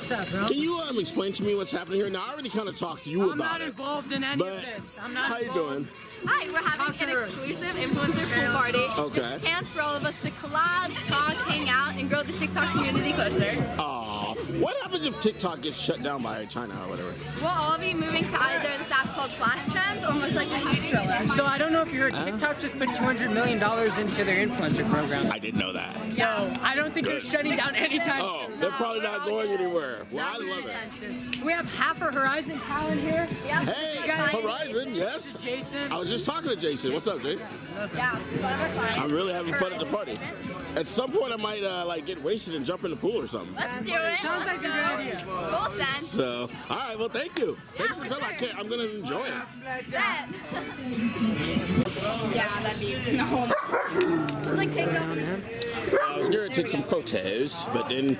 What's up, bro? Can you um, explain to me what's happening here? Now, I already kind of talked to you about it. I'm not involved in any of this. I'm not how you doing? Hi, we're having an exclusive influencer pool party. Okay. It's a chance for all of us to collab, talk, hang out, and grow the TikTok community closer. Aw, what happens if TikTok gets shut down by China or whatever? We'll all be moving to either this app called Flash Trends or most likely Triller. So I don't know if you heard, TikTok just put 200 million dollars into their influencer program. I didn't know that. So I don't think they're shutting down anytime Oh, soon. they're probably not going anywhere. Well, I love it. We have half our Horizon Cal in here. Yeah. Hey, Horizon, yes. Jason. I was just talking to Jason. What's up, Jason? Yeah, one of our clients. I'm really having fun at the party. Management. At some point, I might uh, like get wasted and jump in the pool or something. Let's do it. Sounds like a good idea. Full send. So, all right. Well, thank you. Thanks for for telling me. I can't, I'm gonna enjoy it. Bet. yeah, that'd be the no. Just like take it off. I was gonna take some photos, but then